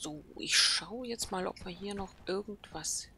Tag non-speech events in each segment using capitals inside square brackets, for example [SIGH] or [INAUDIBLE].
So, ich schaue jetzt mal, ob man hier noch irgendwas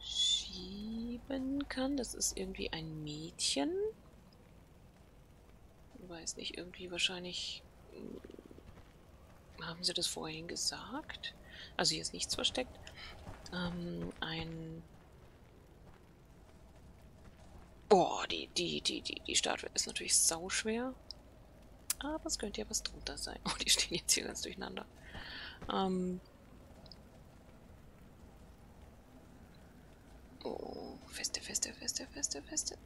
schieben kann. Das ist irgendwie ein Mädchen. Weiß nicht, irgendwie wahrscheinlich... Hm, haben sie das vorhin gesagt? Also hier ist nichts versteckt. Ähm, ein... Boah, die, die, die, die, die Statue ist natürlich sauschwer. Aber es könnte ja was drunter sein. [LAUGHS] Oh, die stehen jetzt hier ganz durcheinander. Ähm. Oh, feste, feste, feste, feste, feste.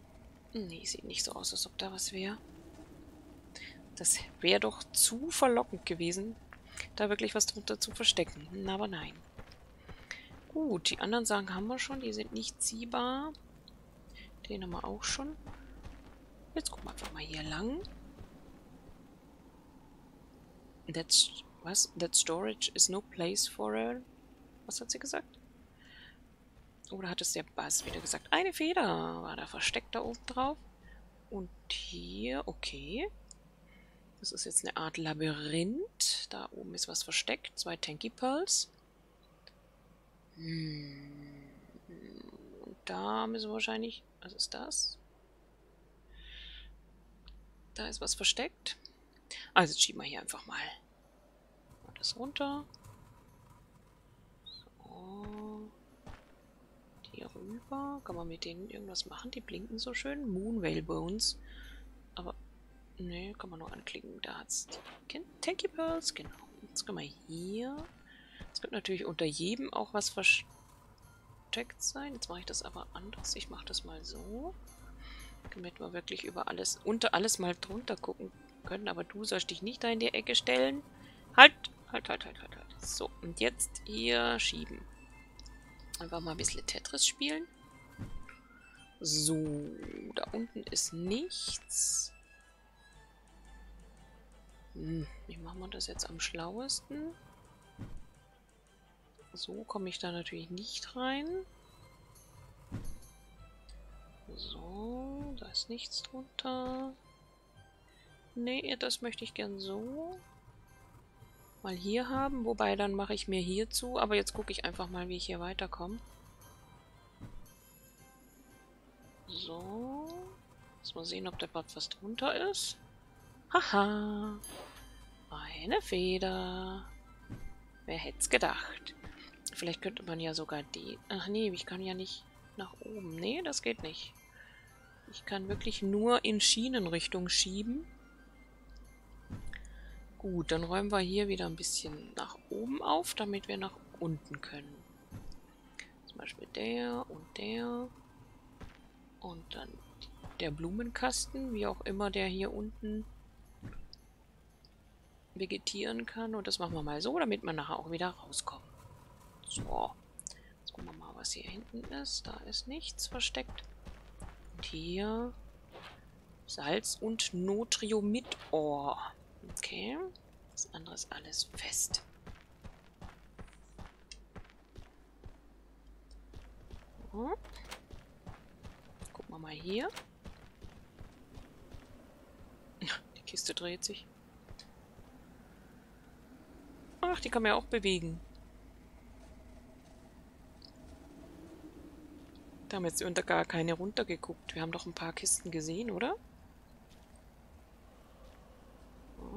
Nee, sieht nicht so aus, als ob da was wäre. Das wäre doch zu verlockend gewesen, da wirklich was drunter zu verstecken. Aber nein. Gut, die anderen Sagen haben wir schon. Die sind nicht ziehbar. Den haben wir auch schon. Jetzt gucken wir einfach mal hier lang. That's, was? That storage is no place for a... Was hat sie gesagt? Oder hat es der Bass wieder gesagt? Eine Feder war da versteckt da oben drauf. Und hier, okay. Das ist jetzt eine Art Labyrinth. Da oben ist was versteckt. Zwei Tanky Pearls. Hm. Und da müssen wir wahrscheinlich... Was ist das? Da ist was versteckt. Also schieben wir hier einfach mal das runter. So. Die rüber. Kann man mit denen irgendwas machen? Die blinken so schön. Moon Whale Bones. Aber, ne, kann man nur anklicken. Da hat's die Tanky Pearls. Genau. Jetzt können wir hier. Es wird natürlich unter jedem auch was versteckt sein. Jetzt mache ich das aber anders. Ich mache das mal so. Damit wir wirklich über alles, unter alles mal drunter gucken können. Aber du sollst dich nicht da in die Ecke stellen. Halt! Halt, halt, halt, halt, halt. So, und jetzt hier schieben. Einfach mal ein bisschen Tetris spielen. So, da unten ist nichts. Hm, wie machen wir das jetzt am schlauesten? So komme ich da natürlich nicht rein. So, da ist nichts drunter. Nee, das möchte ich gern so mal hier haben. Wobei, dann mache ich mir hier zu. Aber jetzt gucke ich einfach mal, wie ich hier weiterkomme. So. Jetzt mal sehen, ob der Bad was drunter ist. Haha. Eine Feder. Wer hätte es gedacht? Vielleicht könnte man ja sogar die... Ach nee, ich kann ja nicht nach oben. Nee, das geht nicht. Ich kann wirklich nur in Schienenrichtung schieben. Gut, dann räumen wir hier wieder ein bisschen nach oben auf, damit wir nach unten können. Zum Beispiel der und der. Und dann der Blumenkasten, wie auch immer der hier unten vegetieren kann. Und das machen wir mal so, damit wir nachher auch wieder rauskommen. So. Jetzt gucken wir mal, was hier hinten ist. Da ist nichts versteckt. Und hier Salz und Notriumid-Ohr. Okay. Das andere ist alles fest. Gucken wir mal hier. Die Kiste dreht sich. Ach, die kann man ja auch bewegen. Da haben jetzt unter gar keine runtergeguckt. Wir haben doch ein paar Kisten gesehen, oder?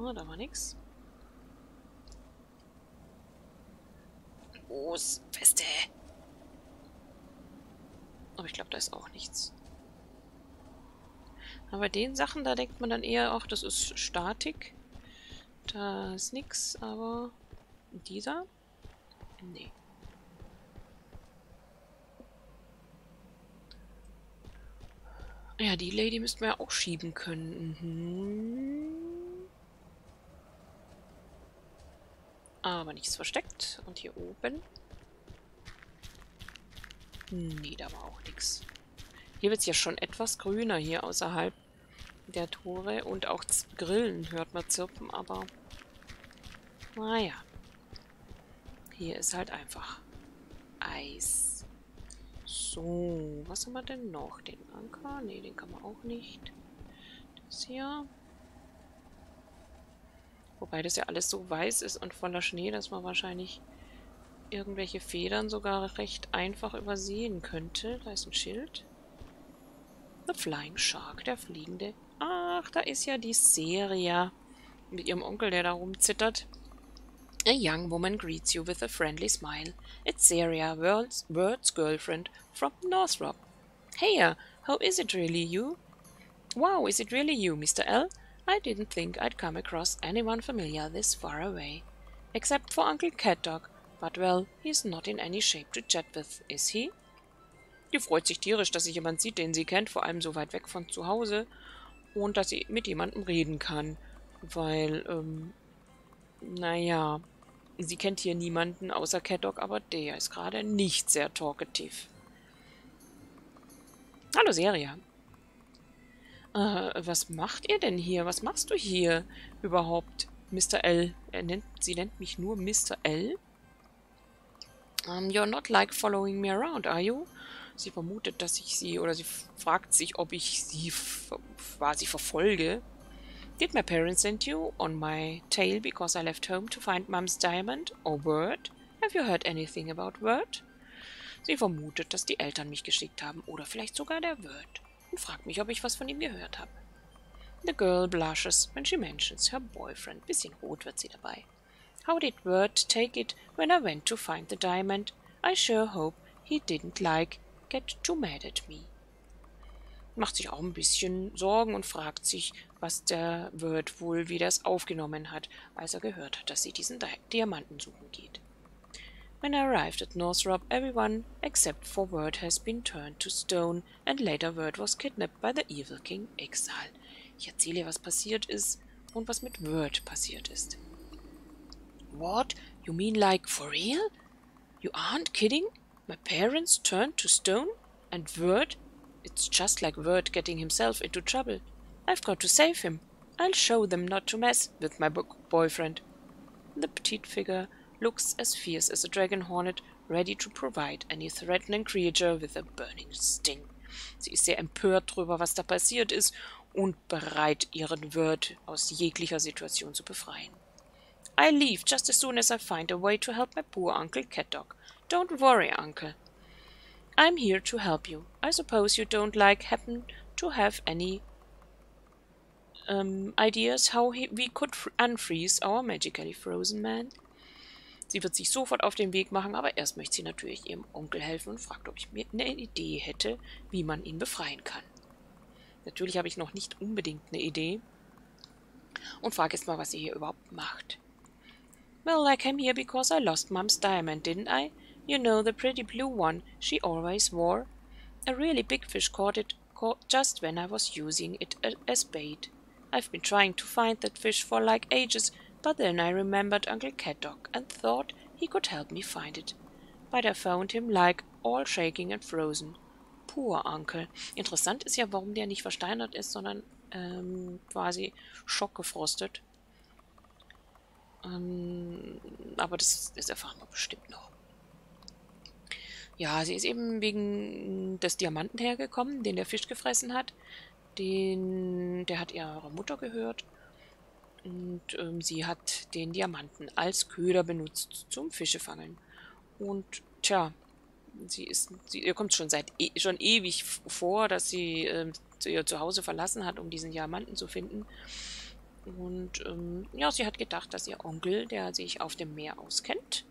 Oh, da war nichts. Los, feste. Aber ich glaube, da ist auch nichts. Aber bei den Sachen, da denkt man dann eher, ach, das ist Statik. Da ist nichts, aber dieser? Nee. Ja, die Lady müssten wir ja auch schieben können. Mhm. Aber nichts versteckt. Und hier oben? Nee, da war auch nichts. Hier wird es ja schon etwas grüner hier außerhalb der Tore. Und auch Grillen hört man zirpen, aber naja. Hier ist halt einfach Eis. So, was haben wir denn noch? Den Anker? Ne, den kann man auch nicht. Das hier. Wobei das ja alles so weiß ist und voller Schnee, dass man wahrscheinlich irgendwelche Federn sogar recht einfach übersehen könnte. Da ist ein Schild. The Flying Shark, der fliegende. Ach, da ist ja die Seria. Mit ihrem Onkel, der da rumzittert. A young woman greets you with a friendly smile. It's Seria, World's, World's girlfriend from Northrop. Hey, how is it really you? Wow, is it really you, Mr. L? I didn't think I'd come across anyone familiar this far away. Except for Uncle Catdog, but well, he's not in any shape to chat with, is he? Die freut sich tierisch, dass sie jemand sieht, den sie kennt, vor allem so weit weg von zu Hause, und dass sie mit jemandem reden kann. Weil, ähm, naja, sie kennt hier niemanden außer Catdog, aber der ist gerade nicht sehr talkative. Hallo, Seria. Äh, was macht ihr denn hier? Was machst du hier überhaupt, Mr. L? Er nennt, sie nennt mich nur Mr. L. Um, you're not like following me around, are you? Sie vermutet, dass ich sie, oder sie fragt sich, ob ich sie quasi verfolge. Did my parents send you on my tail because I left home to find Mum's diamond? Or Word? Have you heard anything about Word? Sie vermutet, dass die Eltern mich geschickt haben, oder vielleicht sogar der Word, und fragt mich, ob ich was von ihm gehört habe. The girl blushes when she mentions her boyfriend. Bisschen rot wird sie dabei. How did Word take it when I went to find the diamond? I sure hope he didn't like get too mad at me. Macht sich auch ein bisschen Sorgen und fragt sich, was der Wirt wohl wie das aufgenommen hat, als er gehört hat, dass sie diesen Di Diamanten suchen geht. When I arrived at Northrop, everyone except for Word has been turned to stone, and later Word was kidnapped by the evil King Exile. Ich erzähle, was passiert ist und was mit Word passiert ist. What? You mean like for real? You aren't kidding? My parents turned to stone? And Word? It's just like Word getting himself into trouble. I've got to save him. I'll show them not to mess with my book boyfriend. The petite figure looks as fierce as a dragon hornet, ready to provide any threatening creature with a burning sting. Sie ist sehr empört darüber, was da passiert ist und bereit, ihren Word aus jeglicher Situation zu befreien. I leave just as soon as I find a way to help my poor Uncle Catdog. Don't worry, Uncle. I'm here to help you. I suppose you don't like happen to have any um, ideas how he, we could unfreeze our magically frozen man? Sie wird sich sofort auf den Weg machen, aber erst möchte sie natürlich ihrem Onkel helfen und fragt, ob ich mir eine Idee hätte, wie man ihn befreien kann. Natürlich habe ich noch nicht unbedingt eine Idee und frage jetzt mal, was sie hier überhaupt macht. Well, I came here because I lost Mum's diamond, didn't I? You know, the pretty blue one she always wore. A really big fish caught it caught just when I was using it as bait. I've been trying to find that fish for like ages, but then I remembered Uncle Catdog and thought he could help me find it. But I found him like all shaking and frozen. Poor Uncle. Interessant ist ja, warum der nicht versteinert ist, sondern ähm, quasi schockgefrostet. Ähm, aber das, das erfahren wir bestimmt noch. Ja, sie ist eben wegen des Diamanten hergekommen, den der Fisch gefressen hat. Den, der hat ihrer Mutter gehört. Und ähm, sie hat den Diamanten als Köder benutzt zum Fischefangeln. Und tja, sie ist, sie, ihr kommt schon seit e schon ewig vor, dass sie äh, ihr Zuhause verlassen hat, um diesen Diamanten zu finden. Und ähm, ja, sie hat gedacht, dass ihr Onkel, der sich auf dem Meer auskennt,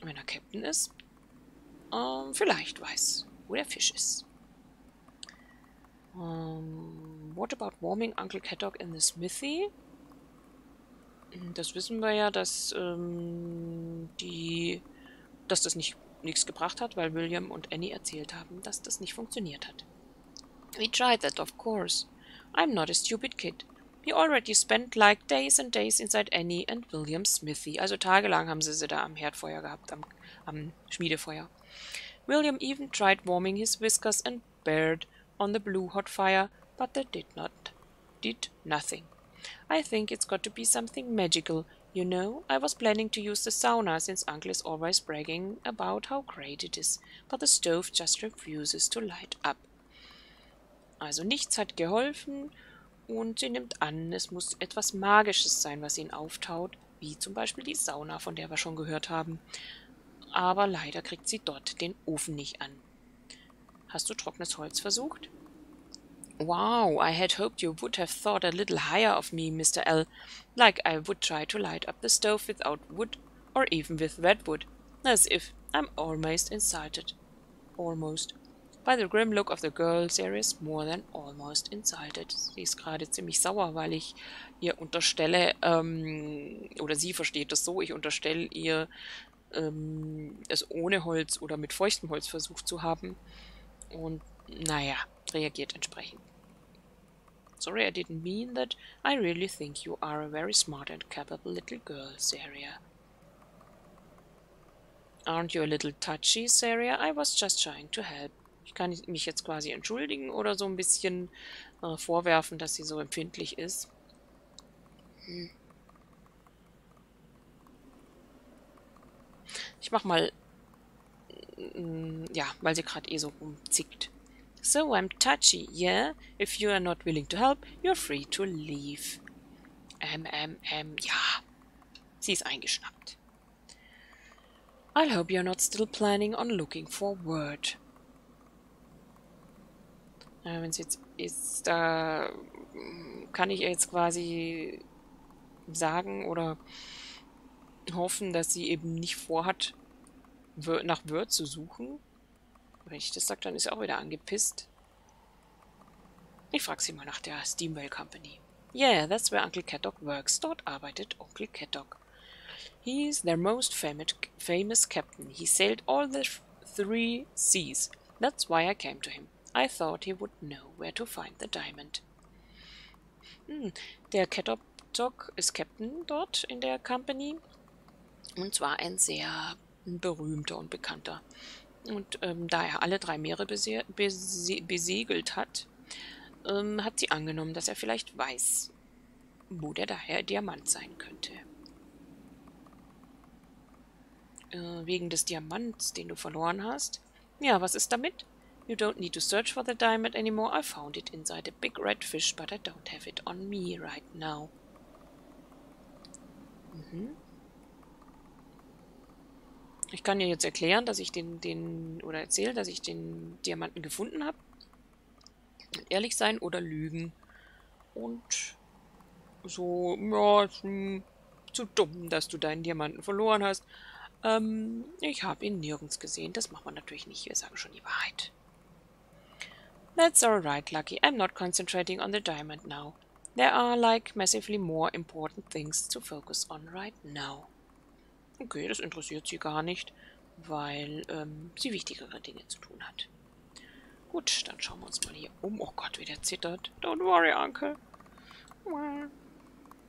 wenn er Captain ist, ähm, vielleicht weiß, wo der Fisch ist. Ähm, what about warming Uncle Catdog in the smithy? Das wissen wir ja, dass ähm, die, dass das nicht nichts gebracht hat, weil William und Annie erzählt haben, dass das nicht funktioniert hat. We tried that, of course. I'm not a stupid kid. We already spent like days and days inside Annie and William's smithy. Also tagelang haben sie sie da am Herdfeuer gehabt, am, am Schmiedefeuer. William even tried warming his whiskers and beard on the blue hot fire, but they did not did nothing. I think it's got to be something magical. You know, I was planning to use the sauna since Uncle is always bragging about how great it is, but the stove just refuses to light up. Also nichts hat geholfen und sie nimmt an, es muss etwas Magisches sein, was ihn auftaut, wie zum Beispiel die Sauna, von der wir schon gehört haben. Aber leider kriegt sie dort den Ofen nicht an. Hast du trockenes Holz versucht? Wow, I had hoped you would have thought a little higher of me, Mr. L. Like I would try to light up the stove without wood, or even with redwood. As if I'm almost insulted. Almost. By the grim look of the girl, there is more than almost insulted. Sie ist gerade ziemlich sauer, weil ich ihr unterstelle, ähm, oder sie versteht das so, ich unterstelle ihr, ähm, es ohne Holz oder mit feuchtem Holz versucht zu haben. Und naja, reagiert entsprechend. Sorry, I didn't mean that. I really think you are a very smart and capable little girl, Saria. Aren't you a little touchy, Saria? I was just trying to help. Ich kann mich jetzt quasi entschuldigen oder so ein bisschen äh, vorwerfen, dass sie so empfindlich ist. Hm. Ich mach mal... Mm, ja, weil sie gerade eh so rumzickt. So I'm touchy, yeah? If you are not willing to help, you're free to leave. Ähm, ähm, ähm, ja. Sie ist eingeschnappt. I'll hope you're not still planning on looking for word. Äh, Wenn es jetzt ist, da kann ich jetzt quasi sagen oder hoffen, dass sie eben nicht vorhat, nach Word zu suchen. Wenn ich das sage, dann ist er auch wieder angepisst. Ich frage sie mal nach der Steamwell Company. Yeah, that's where Uncle Caddock works. Dort arbeitet Onkel Caddock. He's their most famous, captain. He sailed all the three seas. That's why I came to him. I thought he would know where to find the diamond. Hm, der Caddock ist Captain dort in der Company. Und zwar ein sehr berühmter und bekannter. Und ähm, da er alle drei Meere bese bese besegelt hat, ähm, hat sie angenommen, dass er vielleicht weiß, wo der daher Diamant sein könnte. Äh, wegen des Diamants, den du verloren hast. Ja, was ist damit? You don't need to search for the diamond anymore. I found it inside a big red fish, but I don't have it on me right now. Mhm. Ich kann dir jetzt erklären, dass ich den, den, oder erzählen, dass ich den Diamanten gefunden habe. Ehrlich sein oder lügen. Und so, ja, zu dumm, dass du deinen Diamanten verloren hast. Ähm, ich habe ihn nirgends gesehen. Das macht man natürlich nicht. Wir sagen schon die Wahrheit. That's alright, Lucky. I'm not concentrating on the diamond now. There are, like, massively more important things to focus on right now. Okay, das interessiert sie gar nicht, weil ähm, sie wichtigere Dinge zu tun hat. Gut, dann schauen wir uns mal hier um. Oh Gott, wie der zittert. Don't worry, Uncle.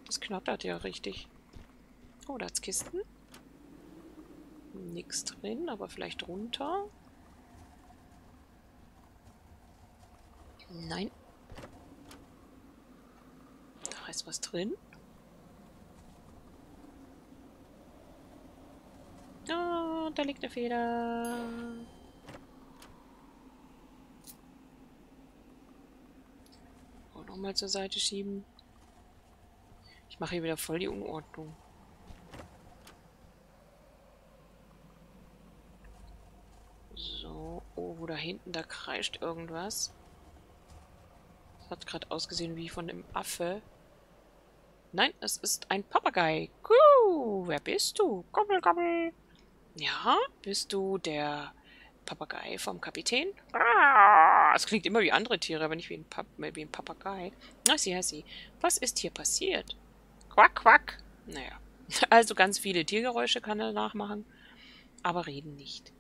Das knattert ja richtig. Oh, da hat's Kisten. Nix drin, aber vielleicht runter. Nein. Da ist was drin. Oh, da liegt eine Feder. Und nochmal zur Seite schieben. Ich mache hier wieder voll die Unordnung. So, oh, da hinten, da kreischt irgendwas. Das hat gerade ausgesehen wie von einem Affe. Nein, es ist ein Papagei. Kuh, wer bist du? Gobbel, gobbel. Ja, bist du der Papagei vom Kapitän? Ah, es klingt immer wie andere Tiere, aber nicht wie ein, Pap wie ein Papagei. I see, I see. Was ist hier passiert? Quack, quack. Naja, [LAUGHS] also ganz viele Tiergeräusche kann er nachmachen, aber reden nicht.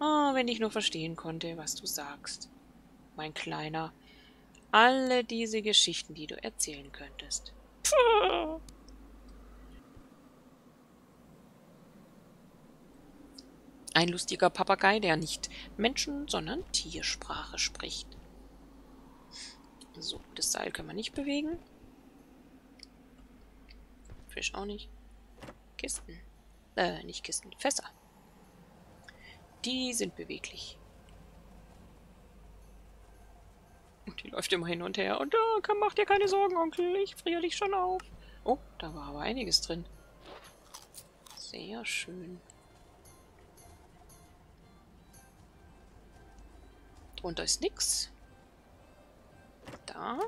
Oh, wenn ich nur verstehen konnte, was du sagst. Mein Kleiner. Alle diese Geschichten, die du erzählen könntest. Puh. Ein lustiger Papagei, der nicht Menschen, sondern Tiersprache spricht. So, das Seil können wir nicht bewegen. Fisch auch nicht. Kisten. Äh, nicht Kisten, Fässer. Die sind beweglich. Und die läuft immer hin und her. Und oh, mach dir keine Sorgen, Onkel. Ich friere dich schon auf. Oh, da war aber einiges drin. Sehr schön. Drunter ist nix. Da.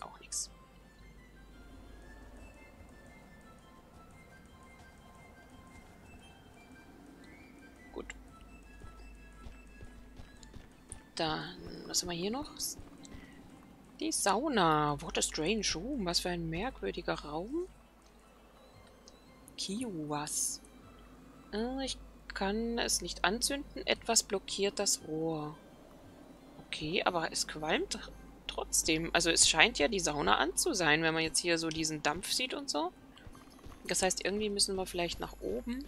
Auch nix. Gut. Dann, was haben wir hier noch? Die Sauna. What a strange room. Was für ein merkwürdiger Raum. Kiowas. Äh, ich kann es nicht anzünden. Etwas blockiert das Rohr. Okay, aber es qualmt trotzdem. Also es scheint ja die Sauna an zu sein, wenn man jetzt hier so diesen Dampf sieht und so. Das heißt, irgendwie müssen wir vielleicht nach oben.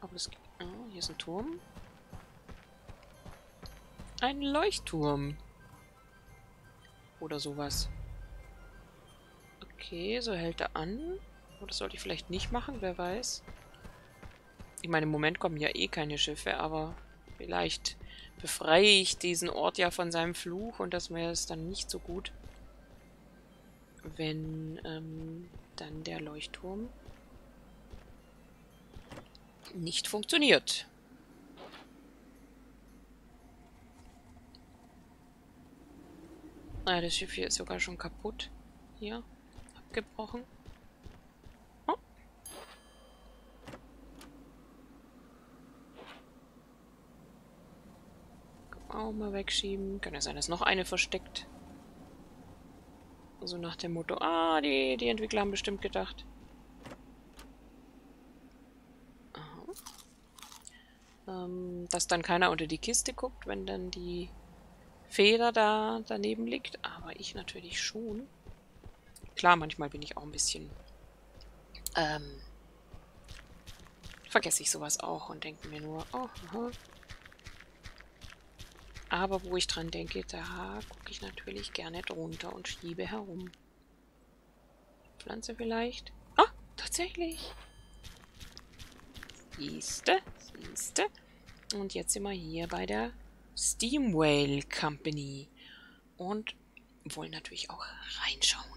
Aber das... Oh, hier ist ein Turm. Ein Leuchtturm. Oder sowas. Okay, so hält er an. Oder sollte ich vielleicht nicht machen, wer weiß. Ich meine, im Moment kommen ja eh keine Schiffe, aber vielleicht befreie ich diesen Ort ja von seinem Fluch und das wäre es dann nicht so gut, wenn ähm, dann der Leuchtturm nicht funktioniert. Ah, das Schiff hier ist sogar schon kaputt. Hier. Abgebrochen. Oh. Auch mal wegschieben. Kann ja sein, dass noch eine versteckt. So nach dem Motto, ah, die, die Entwickler haben bestimmt gedacht. Ähm, dass dann keiner unter die Kiste guckt, wenn dann die Feder da daneben liegt, aber ich natürlich schon. Klar, manchmal bin ich auch ein bisschen... Ähm, vergesse ich sowas auch und denke mir nur, oh, aha. Aber wo ich dran denke, da gucke ich natürlich gerne drunter und schiebe herum. Pflanze vielleicht? Ah, tatsächlich. Siehste, siehste. Und jetzt sind wir hier bei der Steam Whale Company und wollen natürlich auch reinschauen.